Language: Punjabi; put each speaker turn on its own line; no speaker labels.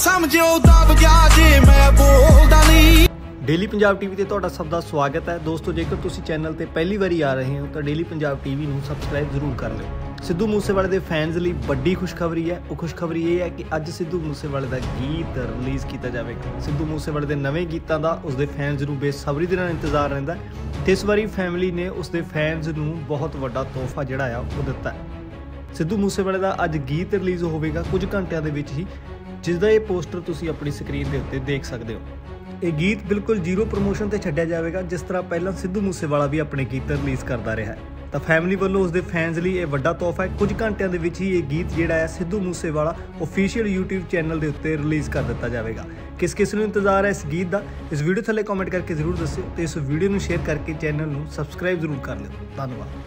ਸਮਝਿਓ ਦਬ ਗਿਆ ਜੇ ਮੈਂ ਬੋਲਦਾ ਨਹੀਂ
ਡੇਲੀ ਪੰਜਾਬ ਟੀਵੀ ਤੇ ਤੁਹਾਡਾ ਸਭ ਦਾ ਸਵਾਗਤ ਹੈ। ਦੋਸਤੋ, ਜੇਕਰ ਤੁਸੀਂ ਚੈਨਲ ਤੇ ਪਹਿਲੀ ਵਾਰੀ ਆ ਰਹੇ ਹੋ, ਤਾਂ ਡੇਲੀ ਪੰਜਾਬ ਟੀਵੀ ਨੂੰ ਸਬਸਕ੍ਰਾਈਬ ਜ਼ਰੂਰ ਕਰ ਲਿਓ। ਸਿੱਧੂ ਮੂਸੇਵਾਲੇ ਦੇ ਫੈਨਸ ਲਈ ਵੱਡੀ ਖੁਸ਼ਖਬਰੀ ਹੈ। ਉਹ ਖੁਸ਼ਖਬਰੀ ਇਹ ਹੈ ਕਿ ਅੱਜ ਸਿੱਧੂ ਮੂਸੇਵਾਲੇ ਦਾ ਗੀਤ ਰਿਲੀਜ਼ ਕੀਤਾ ਜਾਵੇਗਾ। ਸਿੱਧੂ ਮੂਸੇਵਾਲੇ ਦੇ ਨਵੇਂ ਗੀਤਾਂ ਦਾ ਉਸਦੇ ਫੈਨਸ ਨੂੰ ਬੇਸਬਰੀ ਦੇ ਨਾਲ ਇੰਤਜ਼ਾਰ ਰਹਿੰਦਾ ਹੈ। ਤੇ ਇਸ ਵਾਰੀ ਫੈਮਿਲੀ ਨੇ ਉਸਦੇ ਫੈਨਸ ਨੂੰ ਬਹੁਤ ਵੱਡਾ ਤੋਹਫਾ ਜਿਹੜਾ ਆ, ਉਹ ਦਿੱਤਾ ਹੈ। ਸਿੱਧੂ ਮੂਸੇਵਾਲੇ ਦਾ ਅੱਜ ਗੀਤ ਰਿਲੀਜ਼ ਹੋਵੇਗਾ ਕੁਝ ਘੰਟਿਆਂ ਦੇ ਵਿੱਚ ਹੀ। ਜਿਸ ਦਾ ਇਹ ਪੋਸਟਰ ਤੁਸੀਂ ਆਪਣੀ ਸਕਰੀਨ ਦੇ ਉੱਤੇ ਦੇਖ ਸਕਦੇ ਹੋ। ਇਹ ਗੀਤ ਬਿਲਕੁਲ ਜ਼ੀਰੋ ਪ੍ਰੋਮੋਸ਼ਨ ਤੇ ਛੱਡਿਆ ਜਾਵੇਗਾ, ਜਿਸ ਤਰ੍ਹਾਂ ਪਹਿਲਾਂ ਸਿੱਧੂ ਮੂਸੇਵਾਲਾ ਵੀ ਆਪਣੇ ਗੀਤ ਰਿਲੀਜ਼ ਕਰਦਾ ਰਿਹਾ ਹੈ। ਤਾਂ ਫੈਮਿਲੀ ਵੱਲੋਂ ਉਸਦੇ ਫੈਨਸ ਲਈ ਇਹ ਵੱਡਾ ਤੋਹਫਾ ਹੈ। ਕੁਝ ਘੰਟਿਆਂ ਦੇ ਵਿੱਚ ਹੀ ਇਹ ਗੀਤ ਜਿਹੜਾ ਹੈ Sidhu Moosewala official YouTube channel ਦੇ ਉੱਤੇ ਰਿਲੀਜ਼ ਕਰ ਦਿੱਤਾ ਜਾਵੇਗਾ। ਕਿਸ ਕਿਸ ਨੂੰ ਇੰਤਜ਼ਾਰ ਹੈ ਇਸ ਗੀਤ ਦਾ, ਇਸ ਵੀਡੀਓ ਥੱਲੇ ਕਮੈਂਟ ਕਰਕੇ ਜ਼ਰੂਰ ਦੱਸਿਓ ਤੇ ਇਸ ਵੀਡੀਓ ਨੂੰ ਸ਼ੇਅਰ ਕਰਕੇ ਚੈਨਲ ਨੂੰ ਸਬਸਕ੍ਰਾਈਬ ਜ਼ਰੂਰ ਕਰ ਲਿਓ। ਧੰਨਵਾਦ।